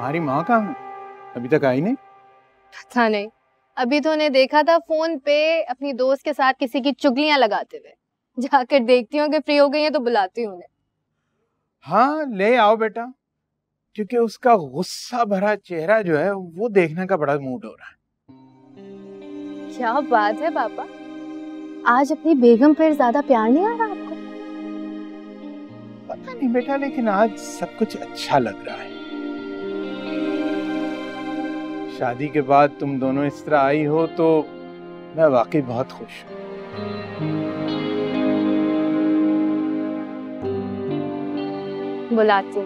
तुम्हारी माँ कहाँ है? अभी तक आई नहीं? पता नहीं। अभी तो उन्हें देखा था फ़ोन पे अपनी दोस्त के साथ किसी की चुगलियाँ लगाते हुए। जाकर देखती हूँ कि फ्री हो गई है तो बुलाती हूँ उन्हें। हाँ ले आओ बेटा। क्योंकि उसका गुस्सा भरा चेहरा जो है वो देखने का बड़ा मूड हो रहा है। क्या बात है पापा। आज अपनी बेगम पर ज़्यादा प्यार नहीं आ रहा आपको? पता नहीं बेटा लेकिन आज सब कुछ अच्छा लग रहा है। शादी के बाद तुम दोनों इस तरह आई हो तो मैं वाकई बहुत खुश हूँ। बुलाती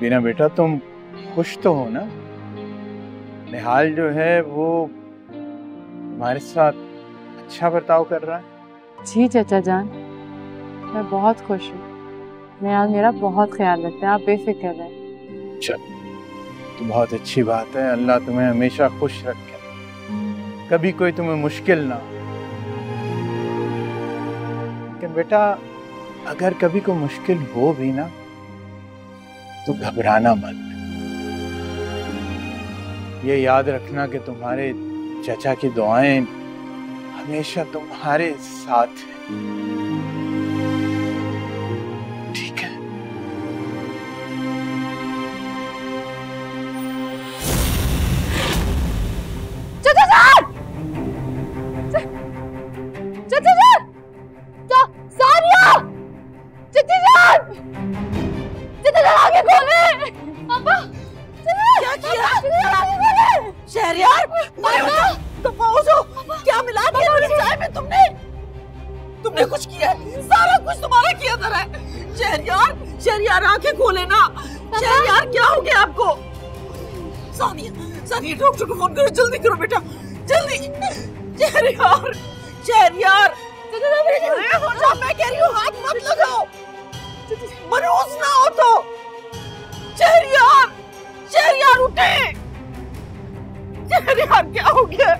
बिना बेटा तुम खुश तो हो ना? निहाल जो है वो हमारे साथ अच्छा बर्ताव कर रहा है। जी चाचा जान मैं बहुत खुश हूँ। निहाल मेरा बहुत ख्याल रखते हैं, आप बेफिक्र रहें। चल तो बहुत अच्छी बात है, अल्लाह तुम्हें हमेशा खुश रखे। कभी कोई तुम्हें मुश्किल ना लेकिन बेटा, अगर कभी कोई मुश्किल हो भी ना तो घबराना मत। ये याद रखना कि तुम्हारे चचा की दुआएँ हमेशा तुम्हारे साथ हैं। शहरियार क्या मिला चाय में तुमने? तुमने कुछ किया है? सारा कुछ तुम्हारा किया है शहरियार शहरियार आँखें खोले ना। शहरियार क्या हो गया आपको? सानिया सानिया डॉक्टर को फ़ोन करो जल्दी करो बेटा। जल्दी। शहरियार शहरियार। हो मैं कह रही हूँ यहाँ क्या हो गया?